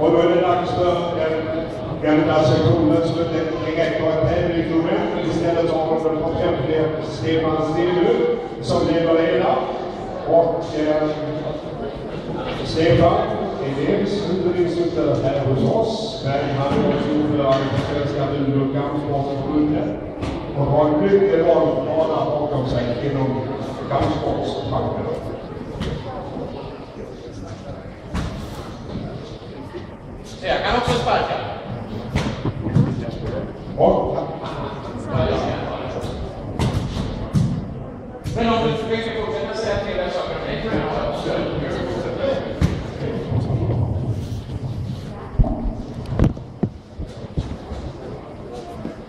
Och då är det dags för den gamla sektionen som är direkt har en tävlingsmoment. Istället har vi den hem Stefan Stenu som levererar. Och eh, Stefan är dels utbildningsutövare här hos oss, men han är också ordförande för Svenska Luleå Kampsportförbundet och har en mycket lång bana bakom sig inom kampsportsfacket. Jag kan också sparka. Och Men om du försöker fortsätta säga trevliga saker om mig tror jag att du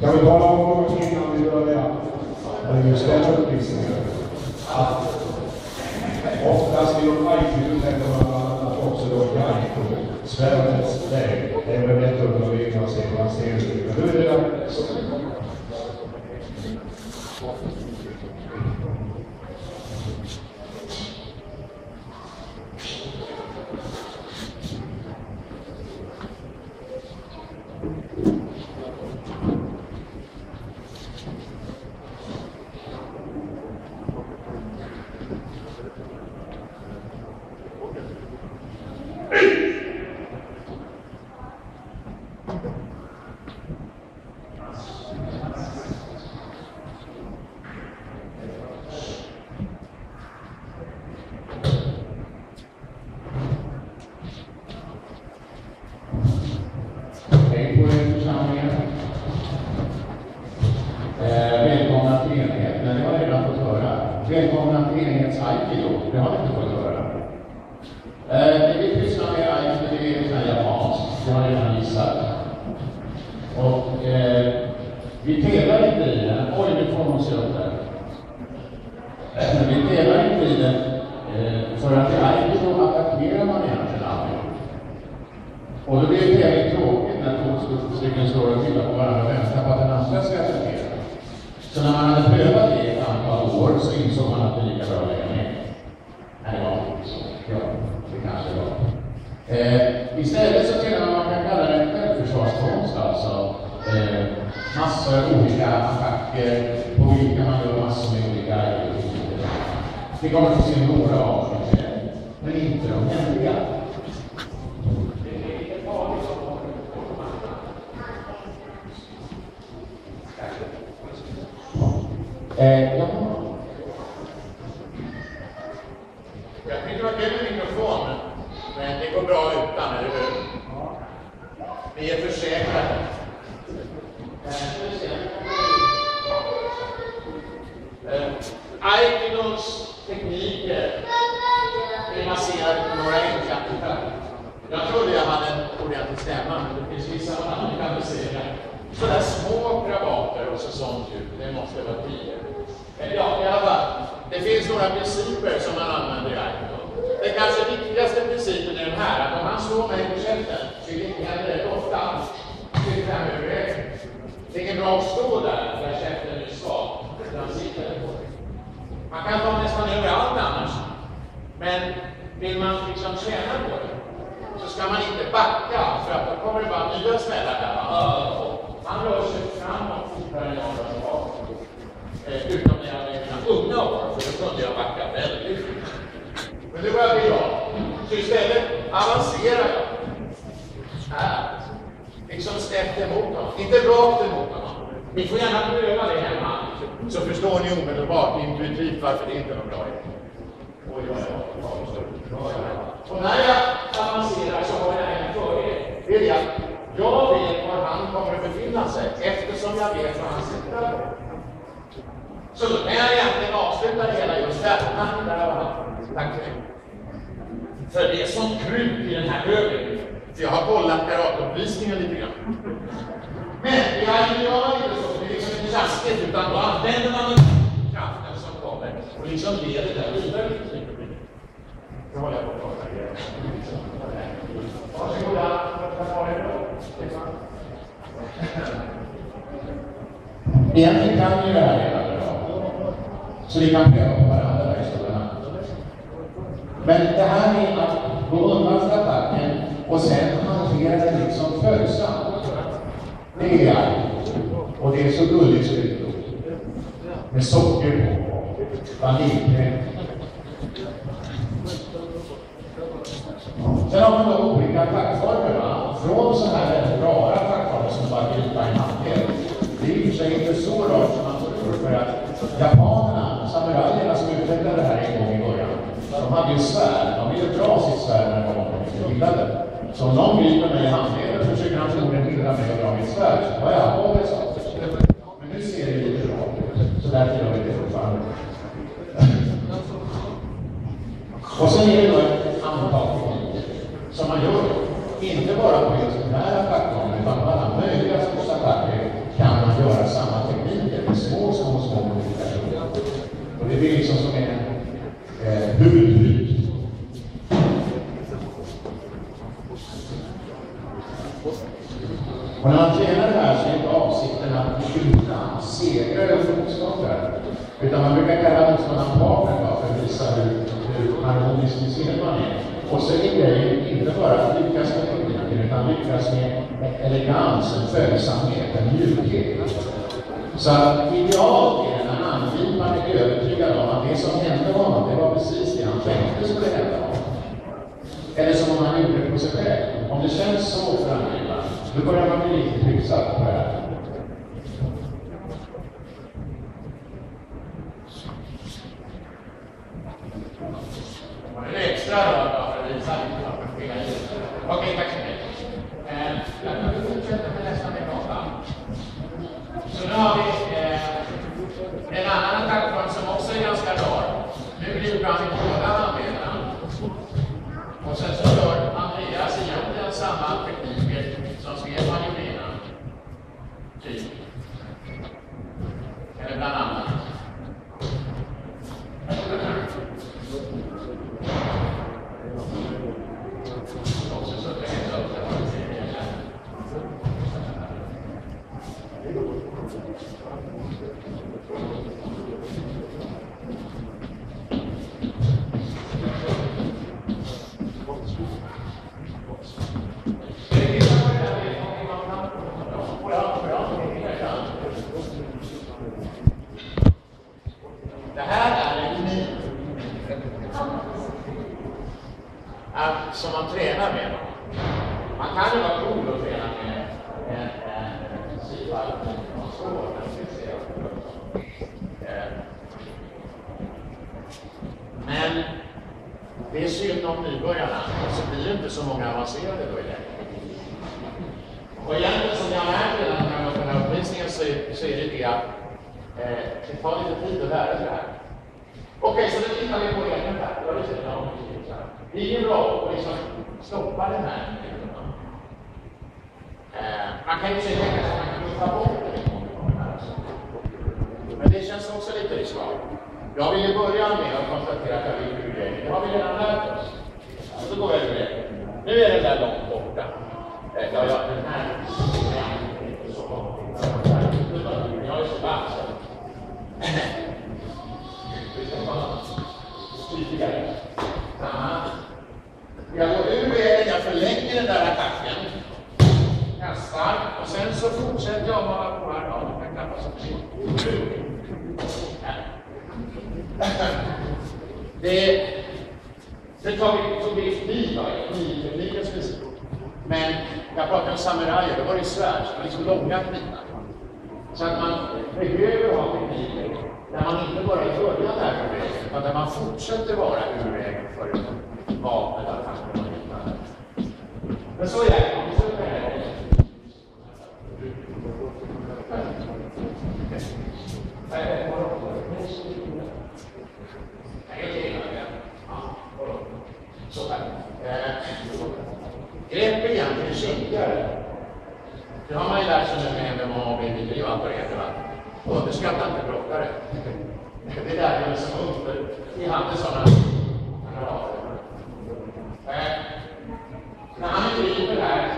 Kan vi tala om något innan vi börjar? Det är just den uppvisningen. Att oftast inom aikido tänker man bland annat också då gaito, svärdets väg. Det är väl lätt under reglerna ser man ser ut. Men nu är det dags. Hej på er församlingen. Eh, välkomna till enheten, det har ni redan fått höra meningen aikido, det har vi inte fått höra. Eh, det vi pysslar med aikido, det är sån här japanskt, det har jag redan visat. Och eh, vi delar inte i den. Oj, nu får hon se upp där. Vi delar inte i den eh, för att i aikido attackerar man egentligen aldrig. Och då blir det jävligt tråkigt när två stycken står och tittar på varandra och väntar på att den andra ska attackera. Så när man hade prövat det ett antal år så insåg man att det är lika bra att lägga ner. Nej, det var inte så. Ja, det kanske var. Eh, istället så kan man kan kalla det en självförsvarskonst, alltså. Eh, massor av olika attacker på vilka man gör massor med olika arbeten. Vi kommer att få se några av dem men inte de hemliga. Eh, ja. Jag tyckte det var kul med mikrofon, men det går bra utan, eller hur? Vi är försäkrade. Eh, Aikidos tekniker är baserade på några enkla. Jag trodde jag hade en ordentlig stämma, men det finns vissa man kan besegra. Sådana små kravater och så sånt ljud, det måste vara tio. Men ja, i alla fall. Det finns några principer som man använder i Aikido. Den kanske viktigaste principen är den här, att om man slår mig på käften, vilket händer rätt ofta, sitter här med ryggen. Det är ingen bra att stå där, där käften är svag, utan sitta på det. Man kan ta nästan överallt annars. Men vill man liksom tjäna på det, så ska man inte backa, för att då kommer det bara nya smällar där. Man rör sig framåt fortare än jag rör mig bakåt. Eh, utom när jag var i mina unga år, för då kunde jag backa väldigt fort. Men nu börjar bli bra. Så istället avancerar jag. Här. Liksom snett emot honom. Inte rakt emot honom. Ni får gärna pröva det hemma. Så förstår ni omedelbart intuitivt varför det inte är någon bra idé. Och när jag avancerar så har jag en fördel. Det är det att jag vet var han kommer att befinna sig eftersom jag vet vad han siktar på. Så då kan jag egentligen avsluta det hela just där. Där var han. Tack för det. För det är sånt krut i den här högen. För jag har kollat karateuppvisningen lite grann. Men det är gör inte så, det är liksom inte taskigt, utan då använder man den kraften som kommer och liksom leder den vidare. Nu håller jag på att prata igen. Varsågoda, vad var det då? Egentligen kan ni ju det här redan idag. Så vi kan pröva på varandra. Men det här med att gå undan för attacken och sen hantera det liksom följsamt. Det är Och det är så gulligt så det Med socker på vaniljkräm. Sen har man då olika attackformer. Va? Från så här väldigt rara attackformer som bara gripa i handen. Det är i och för sig inte så rart som man tror för att japanerna, samurajerna som utvecklade det här en gång i början, de hade ju svärd. De ville dra sitt svärd när de var bildade. Så om någon griper mig i handleden försöker han förmodligen hindra mig att dra mitt svärd. Så vad jag har det så. Men nu ser det lite bra ut, så därför gör vi det fortfarande. Och sen är det då ett antal tekniker som man gör, inte bara på just den här plattformen, utan på alla möjliga sorts attacker kan man göra samma tekniker med små, små, små modifikationer. Och det blir liksom som en eh, huvudbryt. Och när man tränar det här så är inte avsikten att skjuta segrar över motståndare, utan man brukar kalla motståndaren partner för att visa hur, hur harmonisk i sinnet man är. Och är grejen inte bara att lyckas med tekniken, utan lyckas med elegans, en följsamhet, en mjukhet. Så att idealt är när angriparen är övertygad om att det som hände honom, det var precis det han tänkte skulle hända honom. Eller som om han gjorde det på sig själv. Om det känns så för angriparen, då börjar man bli riktigt hyfsad på det här. Var det extra då, då för att visa lite vad man skiljer i? Okej, tack så mycket. Eh, Jag kan vi fortsätta med nästa mekata. Så nu har vi eh, en annan attackform som också är ganska rar. Nu griper han i båda handlederna. Och sen så gör Andreas egentligen samma tekniker som Stefan gjorde innan. Typ. Eller bland annat. Också så att det är så att det var lite- Det här är en kniv. Att, som man tränar med. Man kan ju vara cool och träna med en, syfall sivall man står men Men det är synd om nybörjarna, alltså, så blir det inte så många avancerade då i längden. Och egentligen som jag har mig redan när man den här uppvisningen så, är- så är det det att eh, det tar lite tid att lära sig det här. Okej, så nu tittar vi på egen här. Jag vill se. Det är ju bra att liksom stoppa den här. Eh, man kan ju se tänka sig att man kan ta bort det. Alltså. Men det känns också lite riskabelt. Jag vill ju börja med att konstatera att jag vill ur det. Det har vi redan lärt oss. Så då går jag ur det. Nu är den där långt borta. Eh, Ja, ja, den här. Så. Jag är så vass. Vi ska ta tydligare. Samma. Jag går ur vägen, jag förlänger den där attacken. Kastar och sen så fortsätter jag att mala på här. Ja, man kan knappast se. Här. Det, det tar vi, tog vi kniv, knivteknikens princip. Men jag pratar om då var det svärd, så det var liksom långa knivar. Så att man behöver ha tekniker där man inte bara är början där ur vägen, utan där man fortsätter vara ur vägen för vapen, attacker och liknande. Men så är det. Vi Grepp är eh, egentligen kinkigare. Det har man ju lärt sig nu med MMA och BJJ och allt vad det heter. Underskatta inte brottare. Det lärde jag mig som ung, för vi hade sådana kamrater. Eh, när han driver här,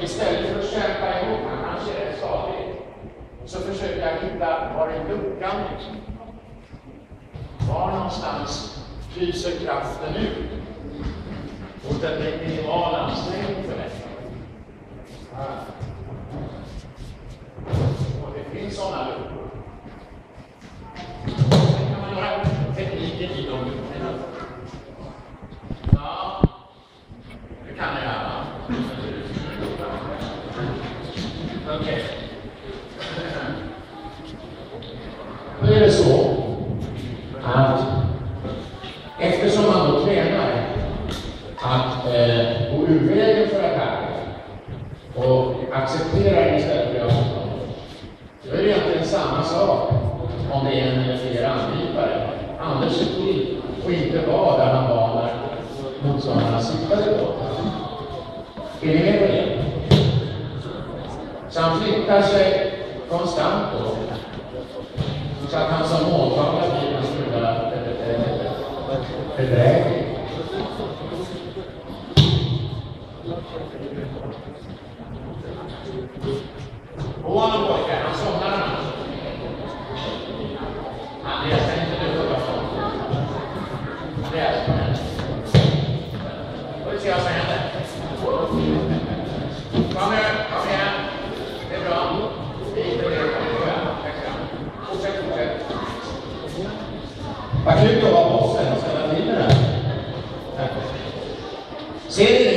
istället för att kämpa emot, han kanske är rätt stadig, så försöker jag hitta var är luckan liksom. Var någonstans pyser kraften ut? Mot en minimal ansträngning. sådana luckor. Är det så att eftersom man då tränar att eh, gå ur vägen för affären och accepterar istället sak om det är en eller flera angripare. Anders såg till att inte vara där han var när motståndarna siktade på Är ni med på det? Så han flyttar sig konstant då. Så att han tur att vara bossen och ställa till det här. Ser ni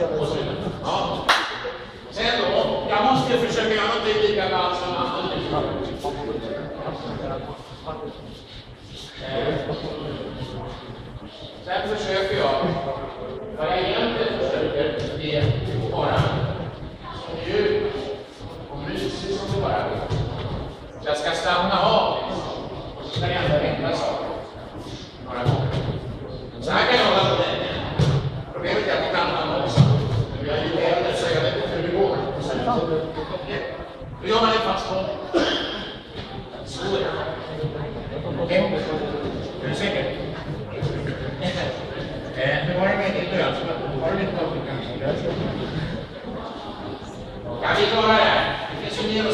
ganska bra. Ja. Sen då, jag måste försöka göra någonting likadant som han. Eh. Sen försöker jag. はい说：“哎，你去训练了？”，